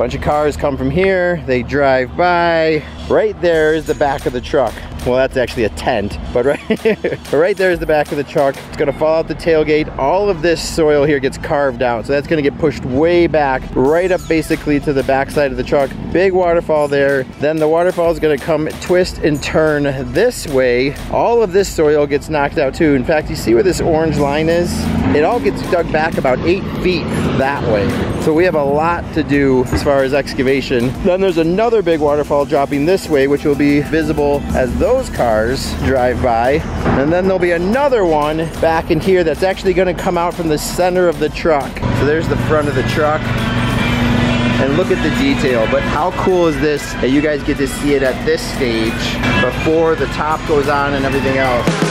bunch of cars come from here, they drive by. Right there is the back of the truck. Well, that's actually a tent, but right, right there is the back of the truck. It's gonna fall out the tailgate. All of this soil here gets carved out, so that's gonna get pushed way back, right up basically to the back side of the truck. Big waterfall there. Then the waterfall is gonna come twist and turn this way. All of this soil gets knocked out too. In fact, you see where this orange line is? It all gets dug back about eight feet that way. So we have a lot to do as far as excavation. Then there's another big waterfall dropping this way, which will be visible as those cars drive by. And then there'll be another one back in here that's actually gonna come out from the center of the truck. So there's the front of the truck and look at the detail. But how cool is this that you guys get to see it at this stage before the top goes on and everything else.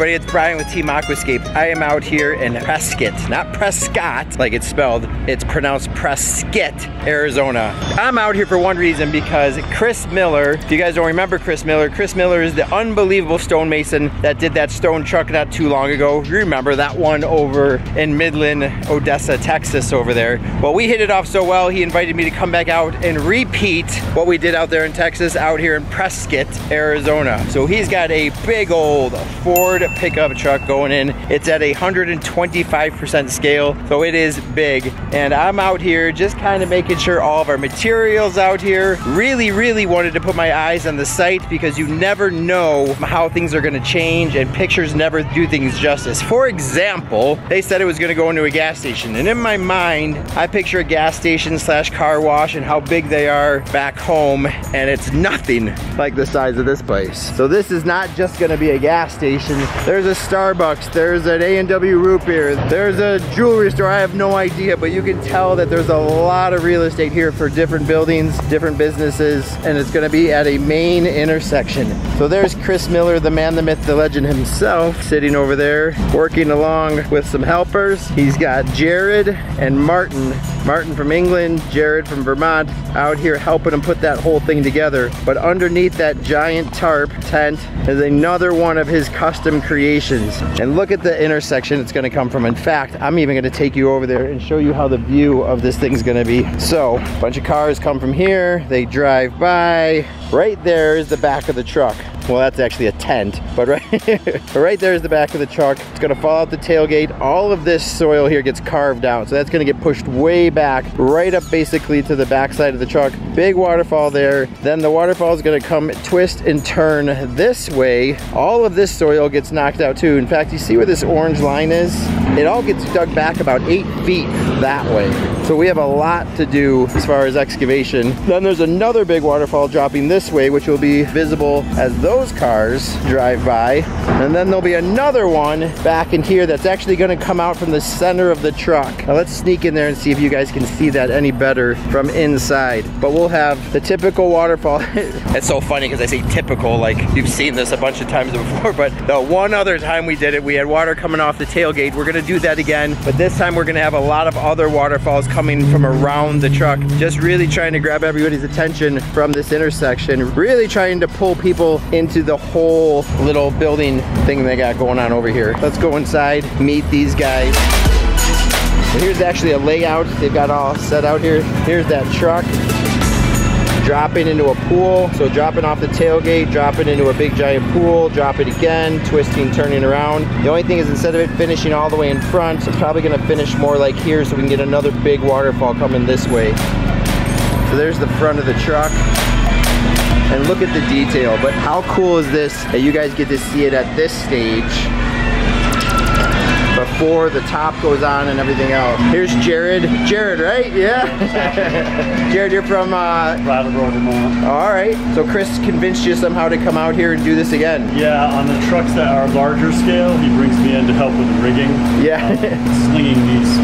Everybody, it's Brian with Team Aquascape. I am out here in Prescott, not Prescott like it's spelled, it's pronounced Prescott, Arizona. I'm out here for one reason because Chris Miller, if you guys don't remember Chris Miller, Chris Miller is the unbelievable stonemason that did that stone truck not too long ago. You remember that one over in Midland, Odessa, Texas over there. Well, we hit it off so well, he invited me to come back out and repeat what we did out there in Texas, out here in Prescott, Arizona. So he's got a big old Ford pickup truck going in. It's at a 125% scale, so it is big. And I'm out here just kind of making sure all of our materials out here. Really, really wanted to put my eyes on the site because you never know how things are gonna change and pictures never do things justice. For example, they said it was gonna go into a gas station. And in my mind, I picture a gas station slash car wash and how big they are back home. And it's nothing like the size of this place. So this is not just gonna be a gas station there's a Starbucks, there's an A&W root beer, there's a jewelry store, I have no idea, but you can tell that there's a lot of real estate here for different buildings, different businesses, and it's gonna be at a main intersection. So there's Chris Miller, the man, the myth, the legend himself, sitting over there, working along with some helpers. He's got Jared and Martin, Martin from England, Jared from Vermont, out here helping him put that whole thing together. But underneath that giant tarp tent is another one of his custom creations. And look at the intersection it's gonna come from. In fact, I'm even gonna take you over there and show you how the view of this thing's gonna be. So, a bunch of cars come from here, they drive by. Right there is the back of the truck. Well, that's actually a tent, but right, right there is the back of the truck. It's gonna fall out the tailgate. All of this soil here gets carved out, so that's gonna get pushed way back, right up basically to the backside of the truck. Big waterfall there. Then the waterfall is gonna come twist and turn this way. All of this soil gets knocked out too. In fact, you see where this orange line is? It all gets dug back about eight feet that way. So we have a lot to do as far as excavation. Then there's another big waterfall dropping this way, which will be visible as those cars drive by. And then there'll be another one back in here that's actually gonna come out from the center of the truck. Now let's sneak in there and see if you guys can see that any better from inside. But we'll have the typical waterfall. it's so funny because I say typical, like you've seen this a bunch of times before, but the one other time we did it, we had water coming off the tailgate. We're gonna do that again, but this time we're gonna have a lot of other waterfalls coming from around the truck. Just really trying to grab everybody's attention from this intersection. And really trying to pull people into the whole little building thing they got going on over here. Let's go inside, meet these guys. And here's actually a layout they've got all set out here. Here's that truck dropping into a pool. So dropping off the tailgate, dropping into a big giant pool, drop it again, twisting, turning around. The only thing is instead of it finishing all the way in front, it's probably gonna finish more like here so we can get another big waterfall coming this way. So there's the front of the truck and look at the detail. But how cool is this that you guys get to see it at this stage before the top goes on and everything else. Here's Jared. Jared, right? Yeah. Jared, you're from uh Brattleboro, Vermont. All right. So Chris convinced you somehow to come out here and do this again. Yeah, on the trucks that are larger scale, he brings me in to help with the rigging. Yeah. Um, slinging these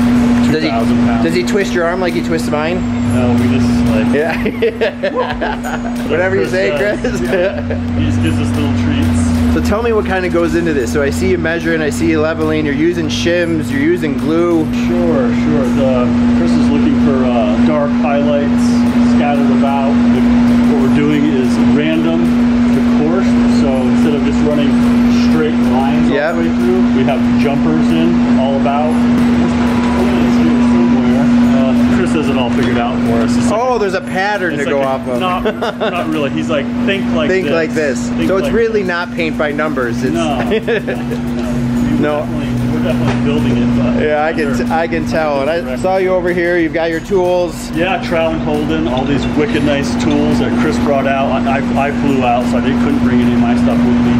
Does he 2,000 pounds. does he twist your arm like he twists mine? No, we just like Yeah. Whatever you say, does. Chris. Yeah. He just gives us little treats. So tell me what kind of goes into this. So I see you measuring, I see you leveling, you're using shims, you're using glue. Sure, sure. The, Chris is looking for uh, dark highlights scattered about. The, what we're doing is random to course. So instead of just running straight lines yep. all the way through, we have jumpers in all about. All figured out for us. Like- Oh, there's a pattern to it's go a- off of. Not, not really. He's like, think like Think this. like this. Think so it's like really this. not paint by numbers. It's No, no, no. No. We're definitely, we're definitely building it. But Yeah, I can under- I can tell. And I saw you over here. You've got your tools. Yeah, Trow and Holden, all these wicked nice tools that Chris brought out. I, I, I flew out, so I didn't, couldn't bring any of my stuff with me.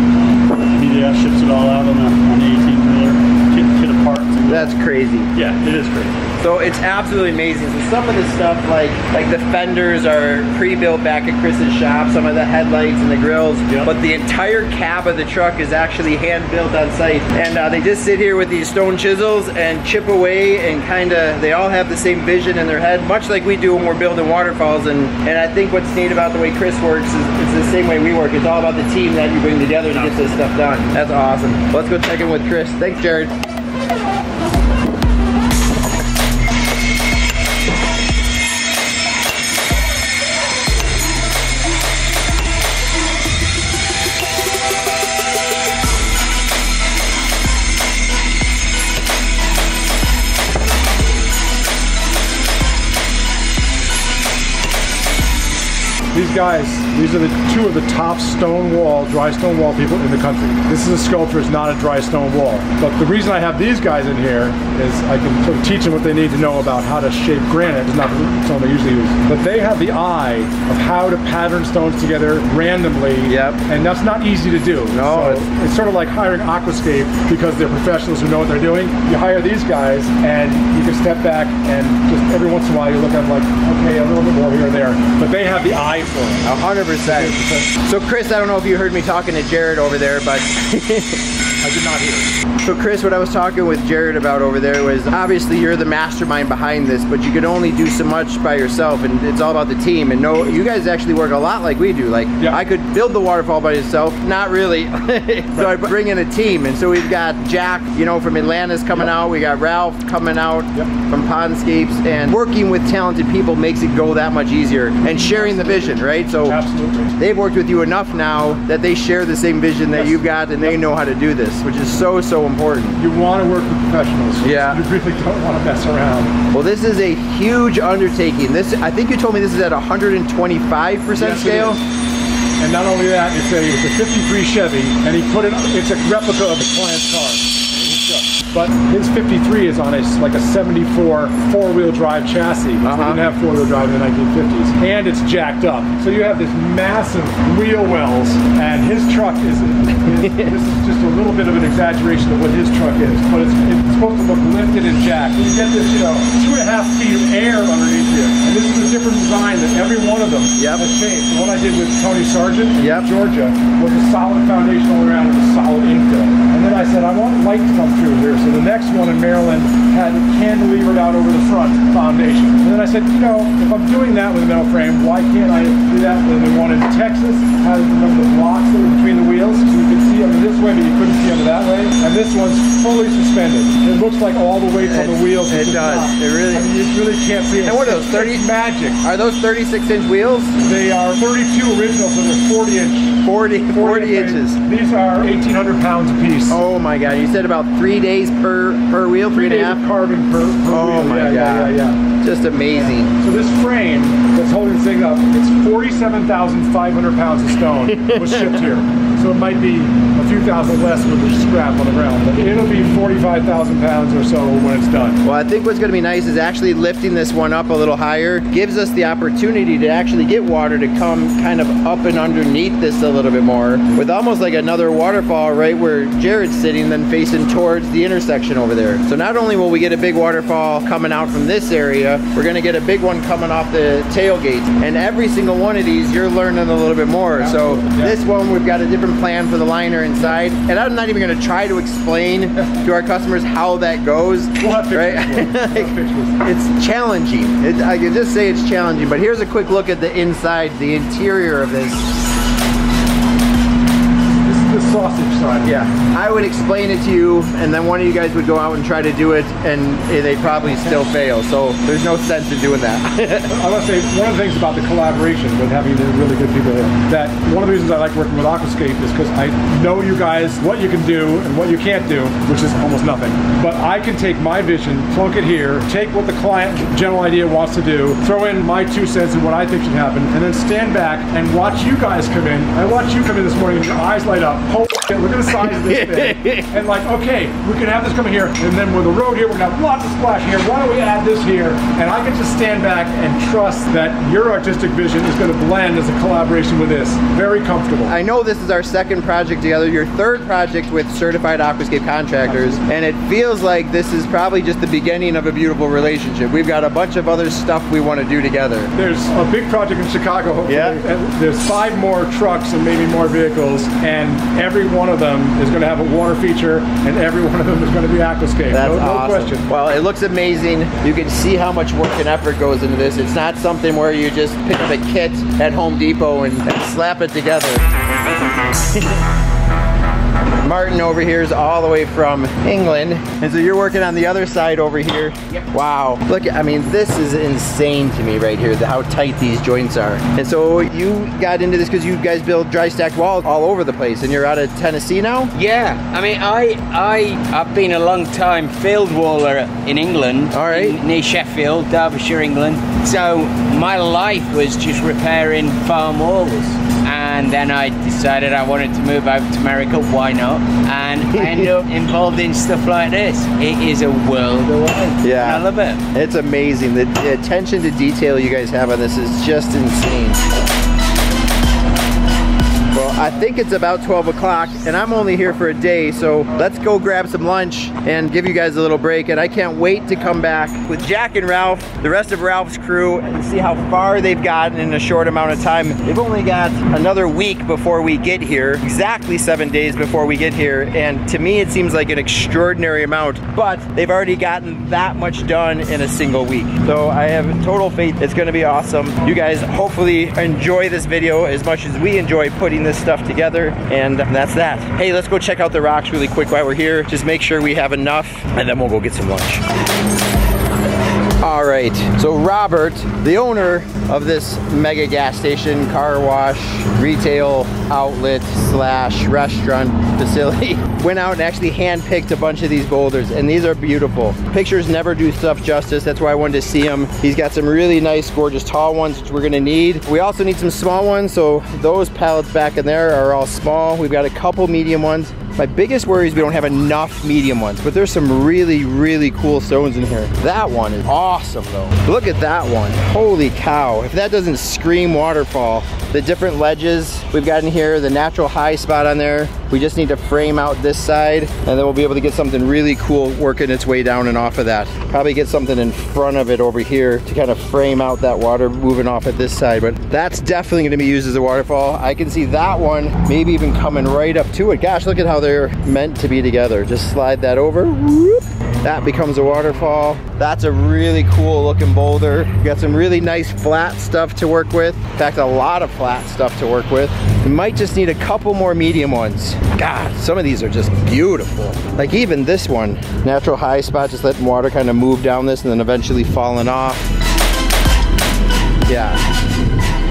Um, he yeah, ships it all out on the on the 18 wheeler, kit, kit of parts. That's crazy. yeah, it is crazy. So it's absolutely amazing. So some of the stuff like like the fenders are pre-built back at Chris's shop, some of the headlights and the grills, Yep. but the entire cab of the truck is actually hand built on site. And uh, they just sit here with these stone chisels and chip away and kind of they all have the same vision in their head, much like we do when we're building waterfalls. And and I think what's neat about the way Chris works is it's the same way we work. It's all about the team that you bring together to get this stuff done. That's awesome. Let's go check in with Chris. Thanks, Jared. Guys, these are the two of the top stone wall, dry stone wall people in the country. This is a sculpture, it's not a dry stone wall. But the reason I have these guys in here is I can sort of teach them what they need to know about how to shape granite. It's not something they usually use. But they have the eye of how to pattern stones together randomly. Yep. And that's not easy to do. No, So it's- it's sort of like hiring Aquascape because they're professionals who know what they're doing. You hire these guys and you can step back and just every once in a while you look at them like, okay, a little bit more here or there. But they have the eye for it. A hundred percent. So Chris, I don't know if you heard me talking to Jared over there, but I did not hear. so Chris, what I was talking with Jared about over there was obviously you're the mastermind behind this, but you can only do so much by yourself, and it's all about the team. And no, you guys actually work a lot like we do. Like Yeah. I could build the waterfall by yourself, not really. so I bring in a team, and so we've got Jack, you know, from Atlantis coming Yep. out. We got Ralph coming out Yep. from Pondscapes, and working with talented people makes it go that much easier. And sharing the vision, right? So Absolutely. they've worked with you enough now that they share the same vision that Yes. you've got and they know how to do this, which is so, so important. You want to work with professionals. Yeah. You really don't want to mess around. Well, this is a huge undertaking. This, I think you told me this is at 125% Yes, scale. And not only that, it's a, it's a 53 Chevy, and he put it, it's a replica of the client's car. But his 53 is on a, like a 74 four-wheel drive chassis. Uh-huh. They didn't have four-wheel drive in the 1950s. And it's jacked up. So you have this massive wheel wells, and his truck is, is this is just a little bit of an exaggeration of what his truck is. But it's, it's supposed to look lifted and jacked. You get this, you know, two and a half feet of air underneath you. And this is a different design than every one of them Yep. has changed. The one I did with Tony Sargent in Yep. Georgia was a solid foundation all around with a solid infill. And then I said, I want light to come through here. So the next one in Maryland had it cantilevered out over the front foundation. And then I said, you know, if I'm doing that with a metal frame, why can't I do that with the one in Texas? Has remember the blocks that were between the wheels? So you could see under this way, but you couldn't see under that way. And this one's fully suspended. It looks like all the weight's on the wheels. it does. It really- I mean, you really can't see it. And what are those, It's 30 magic. Are those 36 inch wheels? They are 32 original, so they're 40 inch. 40, 40 inches. These are 1,800 pounds a piece. Oh my God, you said about three days per, per wheel, three and a half? carving per, per Oh wheel. my yeah, God. Yeah, yeah, yeah. Just amazing. So this frame that's holding this thing up, it's 47,500 pounds of stone was shipped here. So it might be a few thousand less with the scrap on the ground, but it'll be 45,000 pounds or so when it's done. Well, I think what's going to be nice is actually lifting this one up a little higher gives us the opportunity to actually get water to come kind of up and underneath this a little bit more with almost like another waterfall right where Jared's sitting then facing towards the intersection over there. So not only will we get a big waterfall coming out from this area, we're going to get a big one coming off the tailgate. And every single one of these you're learning a little bit more. So yeah. this one we've got a different plan for the liner inside. And I'm not even going to try to explain to our customers how that goes. We'll right? it. We'll it's challenging. It, I can just say it's challenging, but here's a quick look at the inside, the interior of this. Yeah, I would explain it to you, and then one of you guys would go out and try to do it, and eh, they'd probably still fail. So there's no sense in doing that. I want to say one of the things about the collaboration with having the really good people here, that one of the reasons I like working with Aquascape is because I know you guys, what you can do and what you can't do, which is almost nothing. But I can take my vision, plunk it here, take what the client general idea wants to do, throw in my two cents and what I think should happen, and then stand back and watch you guys come in. I watch you come in this morning and your eyes light up. Holy shit, look at the size of this thing. and like, okay, we can have this coming here, and then with the road here, we're gonna have lots of splash here. Why don't we add this here? And I can just stand back and trust that your artistic vision is gonna blend as a collaboration with this. Very comfortable. I know this is our second project together, your third project with certified aquascape contractors, and it feels like this is probably just the beginning of a beautiful relationship. We've got a bunch of other stuff we want to do together. There's a big project in Chicago. Hopefully. Yeah. There's five more trucks and maybe more vehicles, and every one of them is going to have a water feature, and every one of them is going to be aquascape. That's no, no awesome. question. Well, it looks amazing. You can see how much work and effort goes into this. It's not something where you just pick up a kit at Home Depot and, and slap it together. Martin over here is all the way from England. And so you're working on the other side over here. Yep. Wow. Look, I mean, this is insane to me right here, how tight these joints are. And so you got into this because you guys build dry stacked walls all over the place and you're out of Tennessee now? Yeah, I mean, I I I've been a long time field waller in England. All right. in- near Sheffield, Derbyshire, England. So my life was just repairing farm walls. And then I decided I wanted to move over to America. Why not? And I ended up involved in stuff like this. It is a world away. Yeah. I love it. It's amazing. The, the attention to detail you guys have on this is just insane. I think it's about 12 o'clock and I'm only here for a day, so let's go grab some lunch and give you guys a little break. And I can't wait to come back with Jack and Ralph, the rest of Ralph's crew, and see how far they've gotten in a short amount of time. They've only got another week before we get here, exactly seven days before we get here. And to me, it seems like an extraordinary amount, but they've already gotten that much done in a single week. So I have total faith it's gonna be awesome. You guys hopefully enjoy this video as much as we enjoy putting this stuff together. And that's that. Hey, let's go check out the rocks really quick while we're here. Just make sure we have enough and then we'll go get some lunch. All right, so Robert, the owner of this mega gas station, car wash, retail outlet slash restaurant facility, went out and actually handpicked a bunch of these boulders, and these are beautiful. Pictures never do stuff justice, that's why I wanted to see them. He's got some really nice, gorgeous tall ones, which we're gonna need. We also need some small ones, so those pallets back in there are all small. We've got a couple medium ones. My biggest worry is we don't have enough medium ones, but there's some really, really cool stones in here. That one is awesome though. Look at that one. Holy cow. If that doesn't scream waterfall, the different ledges we've got in here, the natural high spot on there, we just need to frame out this side and then we'll be able to get something really cool working its way down and off of that. Probably get something in front of it over here to kind of frame out that water moving off at this side, but that's definitely gonna be used as a waterfall. I can see that one maybe even coming right up to it. Gosh, look at how they're meant to be together. Just slide that over. Whoop. That becomes a waterfall. That's a really cool looking boulder. Got some really nice flat stuff to work with. In fact, a lot of flat stuff to work with. We might just need a couple more medium ones. God, some of these are just beautiful. Like even this one, natural high spot, just letting water kind of move down this and then eventually falling off. Yeah,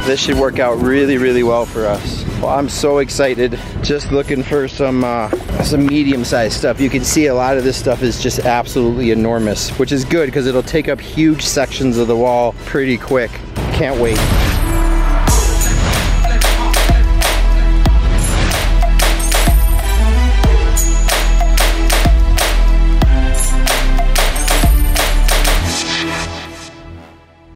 this should work out really, really well for us. Well, I'm so excited. Just looking for some uh, some medium-sized stuff. You can see a lot of this stuff is just absolutely enormous, which is good because it'll take up huge sections of the wall pretty quick. Can't wait.